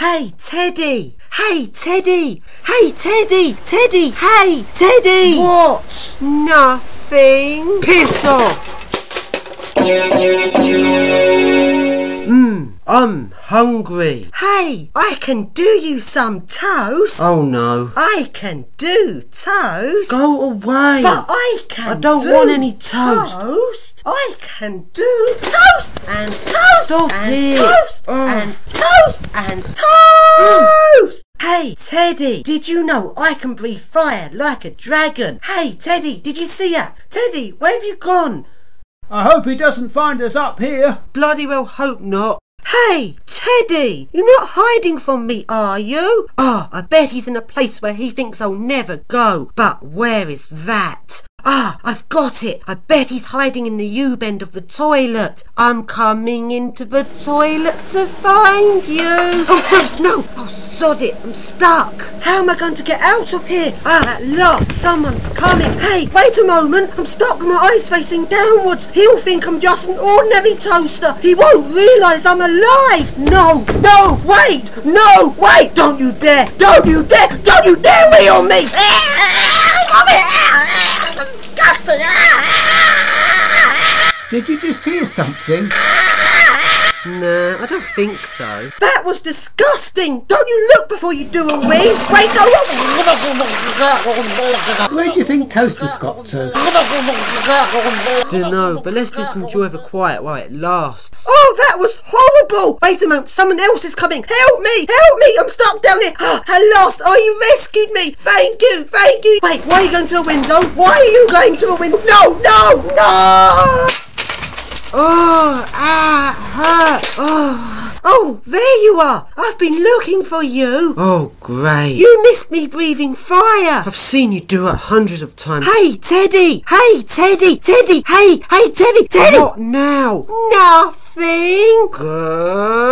Hey, Teddy! Hey, Teddy! Hey, Teddy! Teddy! Hey, Teddy! What? Nothing. Piss off! Mmm, I'm hungry. Hey, I can do you some toast. Oh no. I can do toast. Go away. But I can I don't do want any toast. toast. I can do toast and toast Stop and it. toast Ugh. and toast and toast. Hey, Teddy, did you know I can breathe fire like a dragon? Hey, Teddy, did you see her? Teddy, where have you gone? I hope he doesn't find us up here. Bloody well hope not. Hey, Teddy, you're not hiding from me, are you? Ah, I bet he's in a place where he thinks I'll never go. But where is that? Ah, I've got it. I bet he's hiding in the U-bend of the toilet. I'm coming into the toilet to find you. Oh, no. Oh, sod it. I'm stuck. How am I going to get out of here? Ah, at last, someone's coming. Hey, wait a moment. I'm stuck with my eyes facing downwards. He'll think I'm just an ordinary toaster. He won't realise I'm alive. No, no, wait. No, wait. Don't you dare. Don't you dare. Don't you dare wheel me. Ah, ah, ah, stop it. Disgusting. Did you just hear something? Nah, I don't think so. That was disgusting! Don't you look before you do a wee! Wait, no! Where do you think Toaster's got to? Dunno, but let's just enjoy the quiet while it lasts. Oh, that was horrible! Wait a moment, someone else is coming! Help me! Help me! I'm stuck down here! Ah, at last! Oh, you rescued me! Thank you! Thank you! Wait, why are you going to a window? Why are you going to a window? No! No! No! Oh, ah, hurt. Oh, Oh, there you are! I've been looking for you! oh, great. You missed me breathing fire! I've seen you do it hundreds of times. Hey, Teddy! Hey, Teddy! Teddy! Hey, hey, Teddy! Teddy! What now? Nothing! Good.